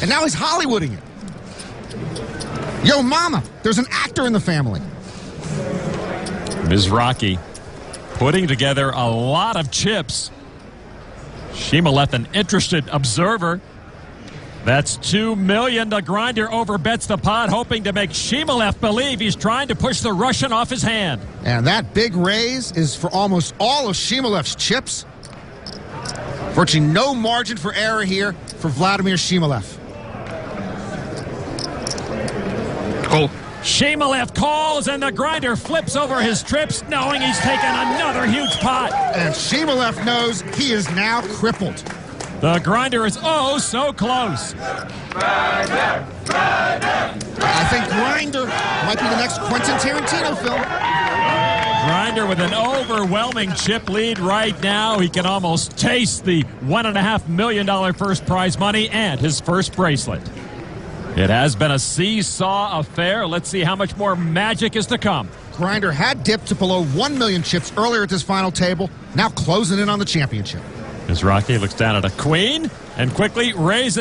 and now he's Hollywooding it. Yo, mama, there's an actor in the family. Mizrachi putting together a lot of chips. Shchemelev an interested observer. That's two million. The grinder over bets the pot, hoping to make Shchemelev believe he's trying to push the Russian off his hand. And that big raise is for almost all of Shchemelev's chips. Virtually no margin for error here for Vladimir Shchemelev. Call. Shchemelev calls and the grinder flips over his trips, knowing he's taken another huge pot. And Shchemelev knows he is now crippled. The grinder is oh so close. I think Grinder might be the next Quentin Tarantino film. With an overwhelming chip lead right now. He can almost taste the $1.5 million first prize money and his first bracelet. It has been a seesaw affair. Let's see how much more magic is to come. Grinder had dipped to below 1 million chips earlier at this final table, now closing in on the championship. Mizrachi looks down at a queen and quickly raises.